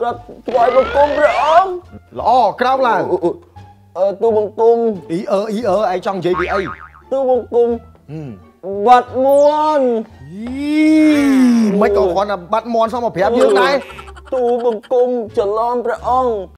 ក្រាបថ្វាយបង្គំព្រះអង្គល្អក្រោកឡើងអឺទូបង្គំអ៊ីអឺអ៊ីអឺឯងចង់និយាយពីអីទូបង្គំហឹមបាត់មួនអីមិនក៏គ្រាន់តែបាត់មន់សមមកប្រាប់យើងដែរទូបង្គំច្រឡំព្រះអង្គ